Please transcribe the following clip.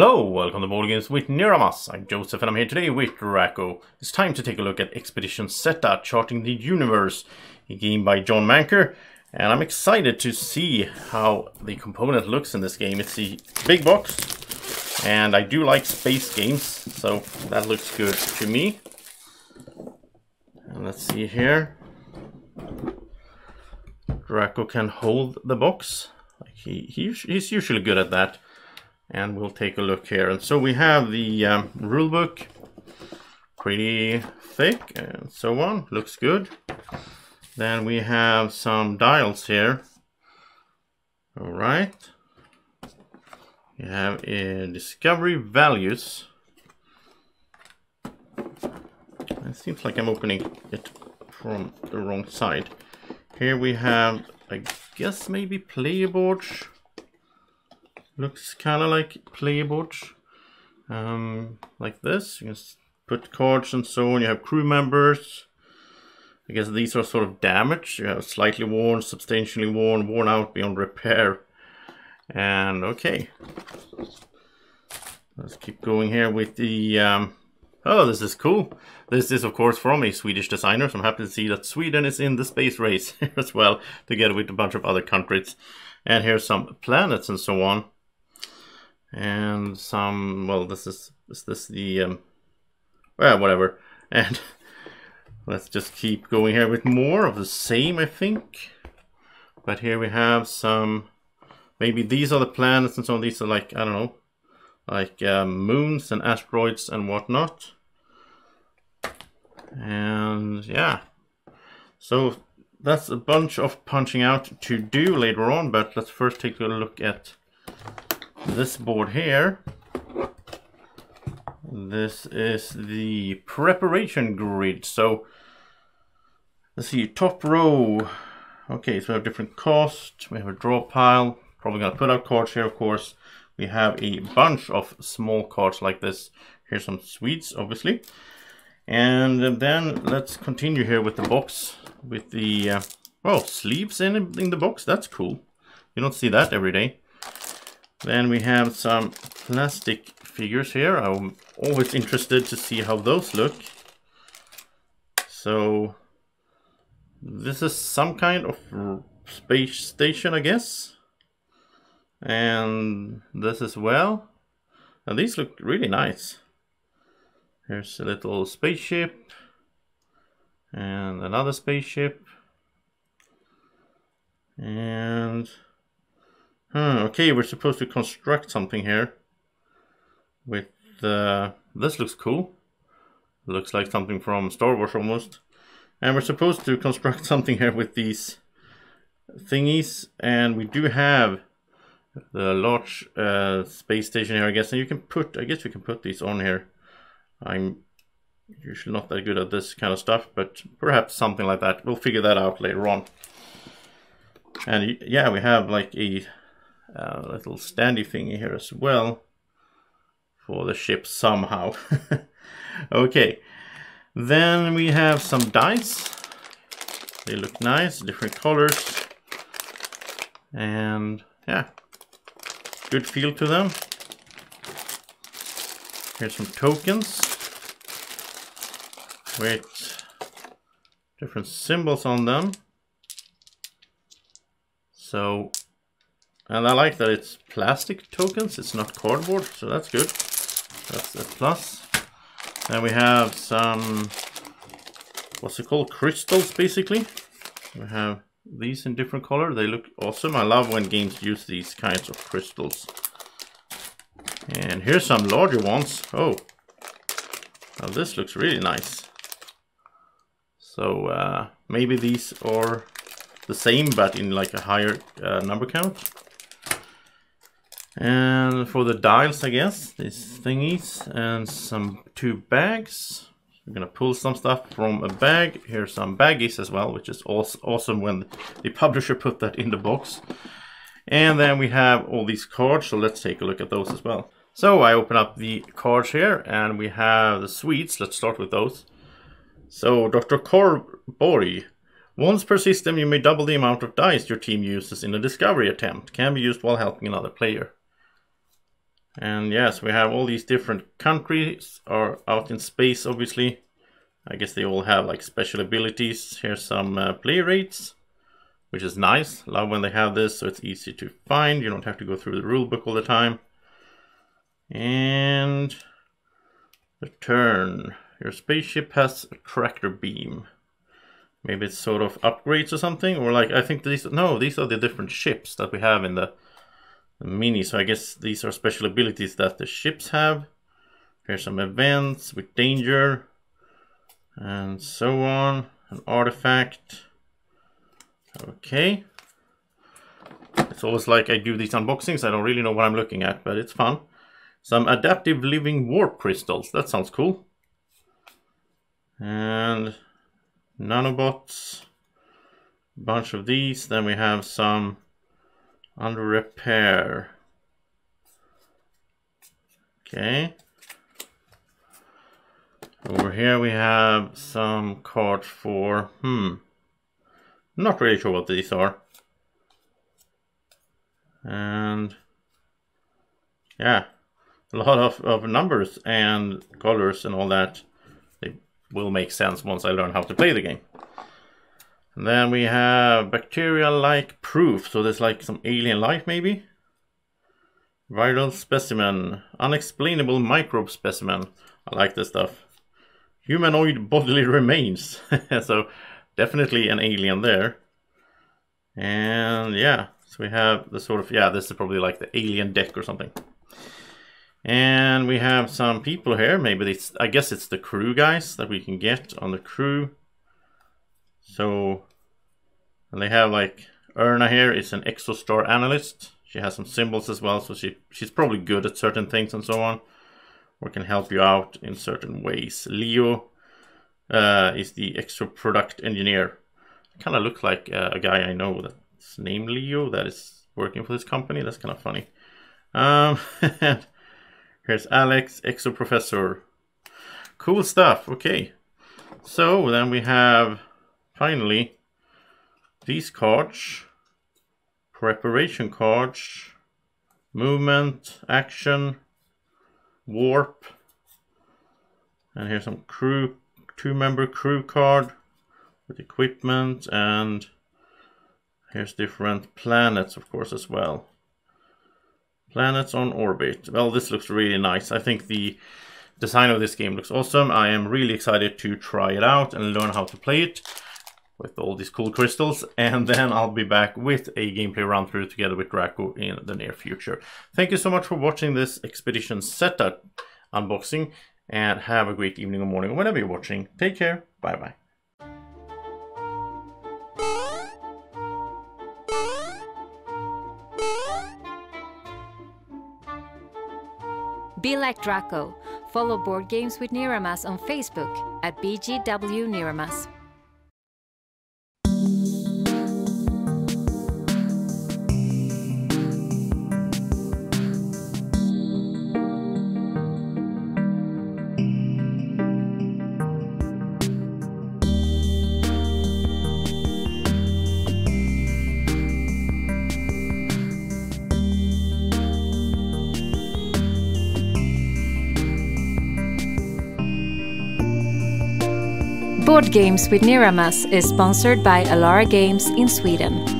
Hello, welcome to Board Games with Niramas. I'm Joseph and I'm here today with Drako. It's time to take a look at Expedition Zetta, Charting the Universe, a game by Jon Manker. And I'm excited to see how the component looks in this game. It's a big box, and I do like space games, so that looks good to me. And let's see here. Drako can hold the box. He, he, he's usually good at that and we'll take a look here. And so we have the um, rule book, pretty thick and so on, looks good. Then we have some dials here. All right. We have a discovery values. It seems like I'm opening it from the wrong side. Here we have, I guess maybe player boards looks kind of like playboards um, like this. You can put cards and so on. You have crew members. I guess these are sort of damaged. You have slightly worn substantially worn worn out beyond repair. And okay. Let's keep going here with the um, oh this is cool. This is of course from a Swedish designer so I'm happy to see that Sweden is in the space race as well together with a bunch of other countries. And here's some planets and so on and some well this is is this the um well whatever. And let's just keep going here with more of the same I think. But here we have some maybe these are the planets and some of these are like I don't know like um, moons and asteroids and whatnot. And yeah. So that's a bunch of punching out to do later on but let's first take a look at this board here. This is the preparation grid. So let's see, top row. Okay, so we have different cost. We have a draw pile. Probably gonna put out cards here, of course. We have a bunch of small cards like this. Here's some sweets, obviously. And then let's continue here with the box with the uh, oh sleeves in in the box. That's cool. You don't see that every day. Then we have some plastic figures here. I'm always interested to see how those look. So this is some kind of space station, I guess. And this as well. And these look really nice. Here's a little spaceship. And another spaceship. And Hmm, okay, we're supposed to construct something here. With, uh, this looks cool. Looks like something from Star Wars almost. And we're supposed to construct something here with these thingies. And we do have the large uh, space station here, I guess. And you can put, I guess we can put these on here. I'm usually not that good at this kind of stuff, but perhaps something like that. We'll figure that out later on. And yeah, we have like a a little standy thingy here as well for the ship somehow. okay, then we have some dice. They look nice, different colors. And yeah, good feel to them. Here's some tokens with different symbols on them. So and I like that it's plastic tokens, it's not cardboard, so that's good. That's a plus. Then we have some, what's it called, crystals basically. We have these in different color, they look awesome. I love when games use these kinds of crystals. And here's some larger ones. Oh, now this looks really nice. So uh, maybe these are the same but in like a higher uh, number count. And for the dials, I guess, these thingies and some two bags. We're gonna pull some stuff from a bag. Here's some baggies as well, which is awesome when the publisher put that in the box. And then we have all these cards, so let's take a look at those as well. So I open up the cards here and we have the sweets. Let's start with those. So Dr. Corbori. Once per system, you may double the amount of dice your team uses in a discovery attempt. Can be used while helping another player. And yes, we have all these different countries are out in space, obviously. I guess they all have like special abilities. Here's some uh, play rates, which is nice. Love when they have this, so it's easy to find. You don't have to go through the rule book all the time. And the turn. Your spaceship has a tractor beam. Maybe it's sort of upgrades or something, or like I think these. No, these are the different ships that we have in the, the mini. So I guess these are special abilities that the ships have. Here's some events with danger, and so on. An artifact. Okay. It's always like I do these unboxings. I don't really know what I'm looking at, but it's fun. Some adaptive living warp crystals. That sounds cool. And nanobots. Bunch of these. Then we have some under repair. Okay. Over here we have some cards for, hmm, not really sure what these are. And yeah, a lot of, of numbers and colors and all that. They will make sense once I learn how to play the game. Then we have bacteria-like proof. So there's like some alien life maybe. Viral specimen. Unexplainable microbe specimen. I like this stuff. Humanoid bodily remains. so definitely an alien there. And yeah, so we have the sort of, yeah, this is probably like the alien deck or something. And we have some people here. Maybe it's, I guess it's the crew guys that we can get on the crew. So, and they have like Erna here is an Exostar analyst. She has some symbols as well, so she she's probably good at certain things and so on, or can help you out in certain ways. Leo uh, is the extra product engineer. Kind of looks like uh, a guy I know that's named Leo that is working for this company. That's kind of funny. Um, Here's Alex, Exo Professor. Cool stuff. Okay. So then we have finally these cards. Preparation cards. Movement, action, warp. And here's some crew, two member crew card with equipment and here's different planets of course as well. Planets on orbit. Well, this looks really nice. I think the design of this game looks awesome. I am really excited to try it out and learn how to play it with all these cool crystals. And then I'll be back with a gameplay run through together with Drako in the near future. Thank you so much for watching this Expedition Zetta unboxing. And have a great evening or morning or whenever you're watching. Take care. Bye-bye. Be like Drako. Follow Board Games with Niramas on Facebook at BGW Niramas. Board Games with Niramas is sponsored by Alara Games in Sweden.